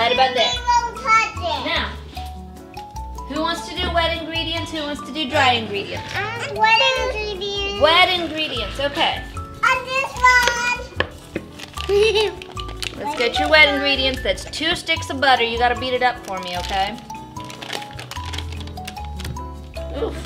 Right about there. Don't touch it. Now, who wants to do wet ingredients? Who wants to do dry ingredients? Um, what ingredients? Wet ingredients, okay. On this one. Let's get your wet ingredients. That's two sticks of butter. You gotta beat it up for me, okay? Oof.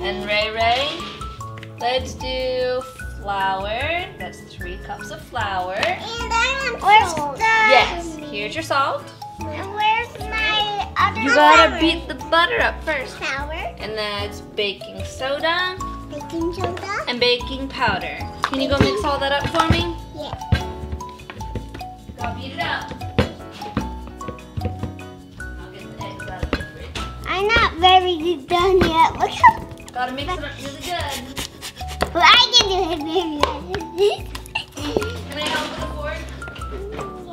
And Ray Ray, let's do flour. That's three cups of flour. And I want. Yes, here's your salt. And where's my other You gotta flour? beat the butter up first. flour, And that's baking soda baking soda. and baking powder. Can you go mix all that up for me? Yeah. Go beat it up. I'll get the eggs out of the fridge. I'm not very good done yet. Look how Gotta mix it up really good. well, I can do it very good. Can I help with the fork? Mm.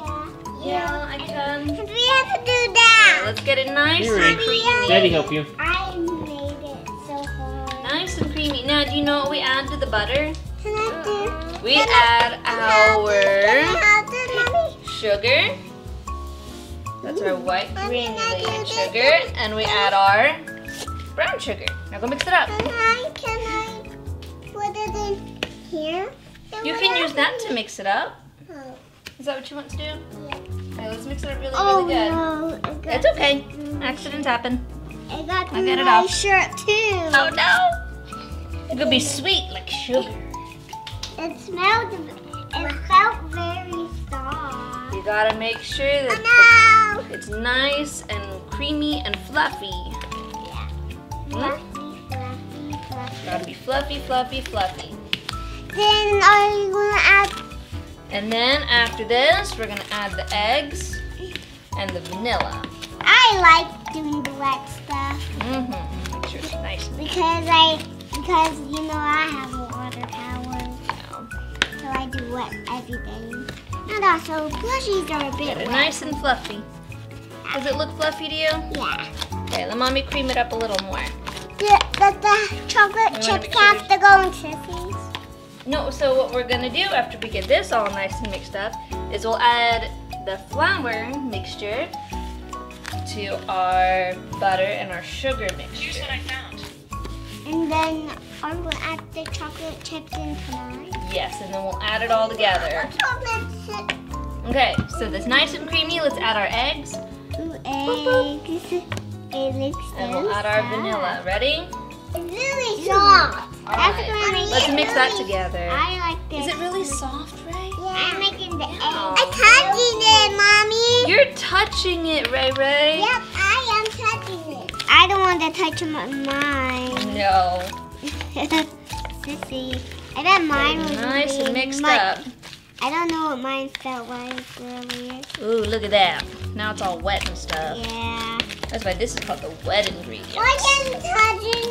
Yeah. Yeah, I can. We have to do that. Let's get it nice Here, and creamy. Daddy help you. I made it so hard. Nice and creamy. Now, do you know what we add to the butter? Can I do? Uh-uh. We Can add Can I our have this, mommy? sugar. That's our white Mommy, can granulated this? sugar. And we add our brown sugar. Now go mix it up. Can I? Can I put it in here? You can use that to mix it up. Is that what you want to do? yeah. Okay, let's mix it up really, Oh really good. no! It got, It's okay. Accidents happen. It got I'll get it my off. shirt too. Oh no! It could be sweet like sugar. It smelled. It felt very soft. You gotta make sure that Oh it's nice and creamy and fluffy. no! Hmm? Fluffy, fluffy, fluffy. Gotta be fluffy, fluffy, fluffy. Then And then after this, we're gonna add the eggs and the vanilla. I like doing the wet stuff Mm-hmm. Make sure it's nice because I because you know I have a water tower, now. so I do wet everything. And also plushies are a bit Get it wet. nice and fluffy. Does it look fluffy to you? Yeah. Okay, let mommy cream it up a little more. The, the, the chocolate chips have to go in sissies. No, so what we're gonna do after we get this all nice and mixed up is we'll add the flour mixture to our butter and our sugar mixture. Here's what I found. And then I'm gonna add the chocolate chips in tonight. Yes, and then we'll add it all together. Chocolate chip. Okay, so that's nice and creamy. Let's add our eggs Ooh, eggs. It looks and so we'll add our vanilla. Ready? It's really soft. All That's right, gonna make let's it mix that together. I like this. Is it really soft, Ray? Yeah. I'm making the egg. Oh. I'm touching it, mommy. You're touching it, Ray Ray. Yep, I am touching it. I don't want to touch my, mine. No. Sissy. I bet mine was nice really and mixed much- up. I don't know what mine felt like earlier. Ooh, look at that. Now it's all wet and stuff. Yeah. That's why this is called the wet ingredient. I am touching it.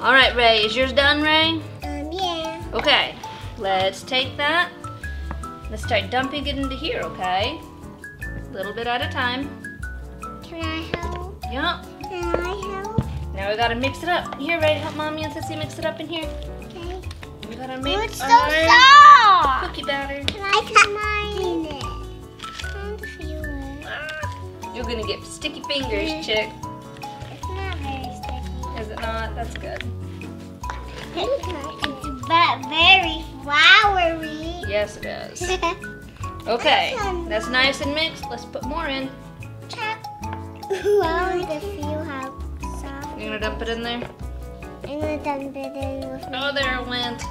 All right, Ray, is yours done, Ray? Um, yeah. Okay, let's take that. Let's start dumping it into here, okay? A little bit at a time. Can I help? Yup. Can I help? Now we gotta mix it up. Here, Ray, help mommy and Sissy mix it up in here. Okay. We gotta Oh, mix it's so soft. cookie batter. Can I put mine in it? I want to feel. You're gonna get sticky fingers, chick. Not? That's good. It's but very floury. Yes, it is. Okay, that's nice and mixed. Let's put more in. I want to feel how soft. You're gonna dump it in there? I'm gonna dump it in with Oh, there it went.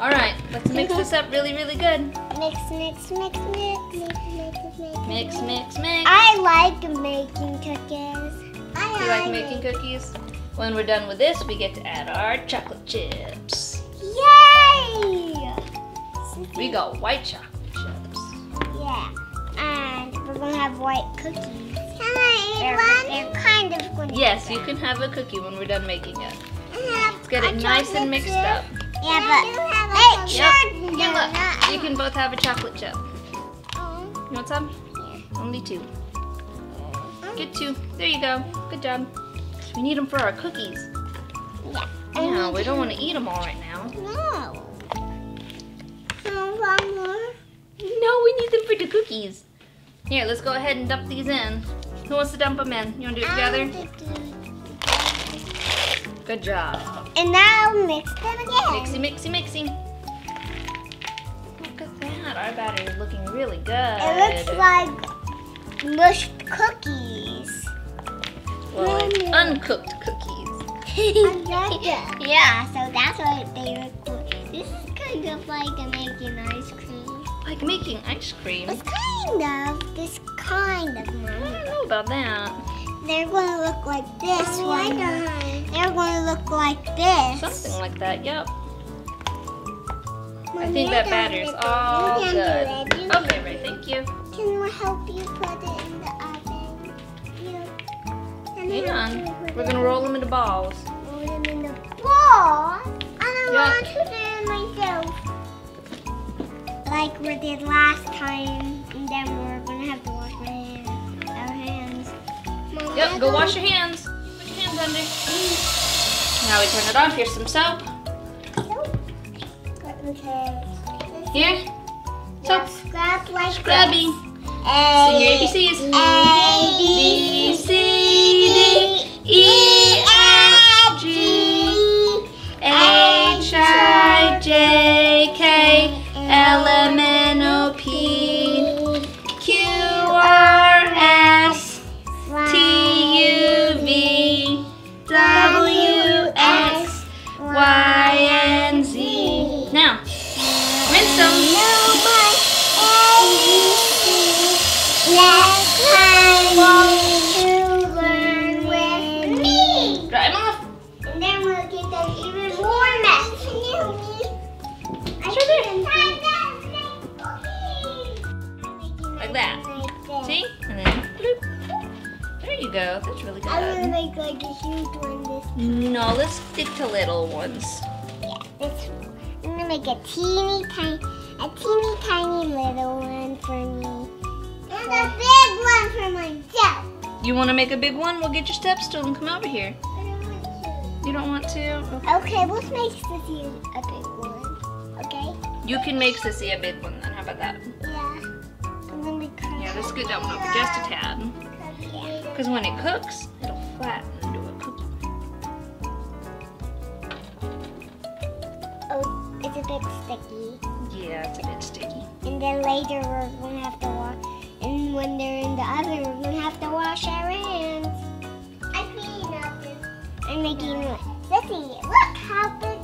All right, let's mix this up really, really good. mix, mix, mix, mix, mix, mix, mix. Mix, mix, mix. I like making cookies. I You like making cookies? When we're done with this, we get to add our chocolate chips. Yay! We got white chocolate chips. Yeah, and we're gonna have white cookies. Can I They're- They're kind of going. Yes, you can have a cookie when we're done making it. Let's Let's get it nice and mixed up. Yeah, but hey, sure. Yep. Here, look. You can both have a chocolate chip. You want some? Only two. Get two. There you go. Good job. We need them for our cookies. Yeah. No, we don't want to eat them all right now. No. So one more. No, we need them for the cookies. Here, let's go ahead and dump these in. Who wants to dump them in? You want to do it together? Good job. And now mix them again. Mixy, mixy, mixy. Look at that. Our batter is looking really good. It looks like mushed cookies. Well, like uncooked cookies. yeah, so that's what they look like. This is kind of like making ice cream. Like making ice cream. It's kind of this kind of I don't know about that. They're going to look like this oh, one. They're going to look like this. Something like that, yep. I think that batter is all good. do it. You can Okay, do Ray, thank you. Can we help you put it Hang on. We're gonna roll them into balls. roll them in the ball. I don't Yeah. want to do it myself. Like we did last time, and then we're gonna have to wash my hands. Our hands. Mom, Yep, go wash your hands. Put your hands under. Now we turn it off. Here's some soap. Okay. Here. Soap. Scrub like Scrubby. A, Sing your ABCs. A, B, C, D, E, go. That's really good. I'm gonna make like a huge one this No, let's stick to little ones. yeah, this I'm gonna make a teeny tiny a teeny tiny little one for me. And a big one for myself. You want to make a big one? We'll get your step stool and come over here. You don't want to? Okay. Okay, let's make Sissy a big one. Okay? You can make Sissy a big one then. How about that? Yeah. I'm gonna Yeah, let's scoot that one over just a tad. Because when it cooks, it'll flatten into a cookie. Oh, it's a bit sticky. Yeah, it's a bit sticky. And then later we're gonna have to wash. And when they're in the oven, we're gonna have to wash our hands. I clean up this. I'm making it. Sissy, look how big.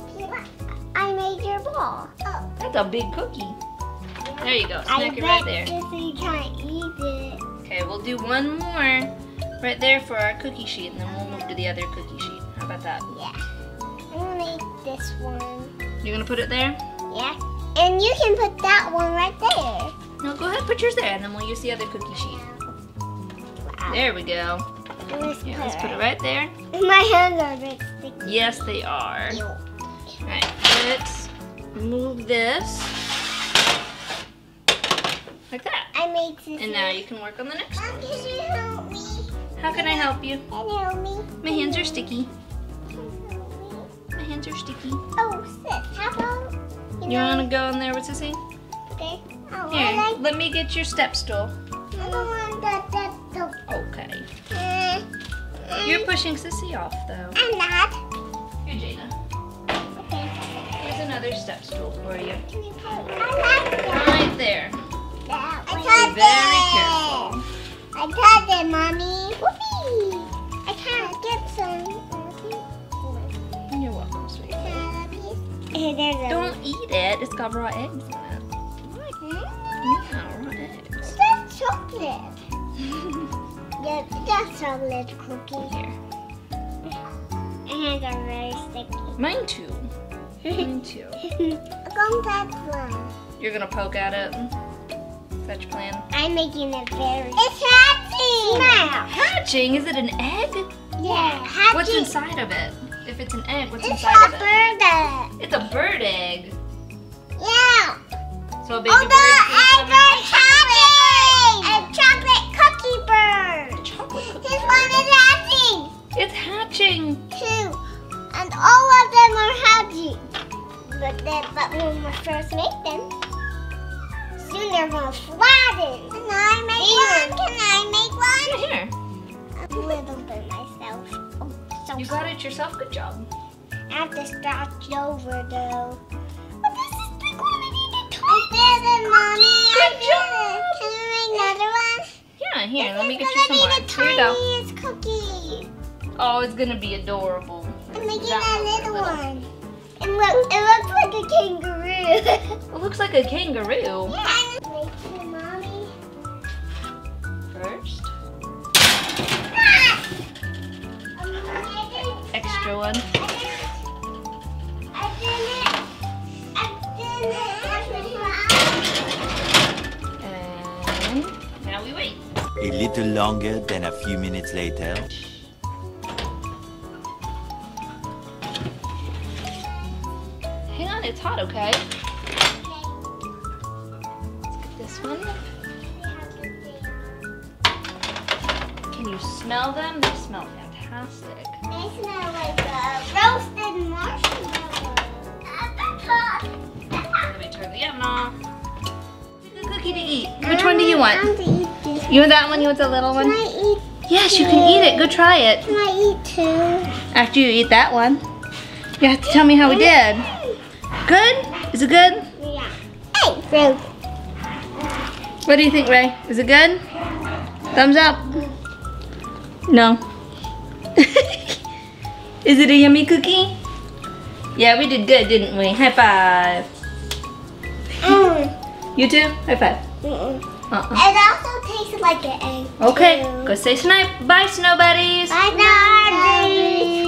I made your ball. Oh. That's a big cookie. There you go. I Snack it right there. Sissy can't eat it. Okay, we'll do one more right there for our cookie sheet, and then we'll move to the other cookie sheet. How about that? Yeah. I'm gonna make this one. You're gonna put it there? Yeah. And you can put that one right there. No, go ahead, put yours there, and then we'll use the other cookie sheet. Wow. There we go. Let's Yeah, put let's it put it right. right there. My hands are a bit sticky. Yes, they are. Ew. Alright, let's move this like that. I made. And now you can work on the next Mom, one. Can you help me? How can I help you? Can you help me? My hands are sticky. Can you help me? My hands are sticky. Oh, sit. how about You wanna go in there What's with Sissy? Okay. Oh, Here, like. let me get your step stool. I don't want that. That. that. Okay. Uh, You're pushing Sissy off though. I'm not. Here, Jada. Okay. Here's another step stool for you. Can you put? I like that. Right there. that one. very. I got it, mommy. Whoopee! I can't get some. You're welcome, sweetie. Hey, there's a. Don't eat it. It's got raw eggs in it. Hmm? Yeah, raw eggs. That's chocolate. yeah, that's chocolate cookie. Here. My hands are very sticky. Mine too. Mine too. Come that one. You're gonna poke at it. Your plan? I'm making it very. It's hatching. Smell. Hatching? Is it an egg? Yeah, hatching. What's inside of it? If it's an egg, what's It's inside of it? It's a bird. egg. It's a bird egg. Yeah. So a baby Oh, You got it yourself. Good job. I have to start over though. This is the quantity to I did it, mommy. Good I did it. Can I make another one? Yeah, here, let me get you some more. Here you go. cookie. Oh, it's gonna be adorable. I'm making That a little little. one. And look, it looks like a kangaroo. It looks like a kangaroo. yeah. Didn't one. I didn't. I didn't. And now we wait. A little longer than a few minutes later. Hang on, it's hot, okay? This one. Can you smell them? They smell fantastic. They smell like a roasted marshmallow. Let me turn the oven off. Pick a cookie to eat. Which one do you I want? want to eat this. You want that one? You want the little Can one? I eat? Yes, you can eat it. Go try it. Can I eat two? After you eat that one, you have to tell me how we did. Good? Is it good? Yeah. Hey, fruit. What do you think, Ray? Is it good? Thumbs up? No. Is it a yummy cookie? Yeah, we did good, didn't we? High five. Mm. You too? High five. Mm-mm. Uh-uh. It also tastes like an egg. Okay, too. go say snipe. Bye, snow buddies. Bye, Darby. Thanks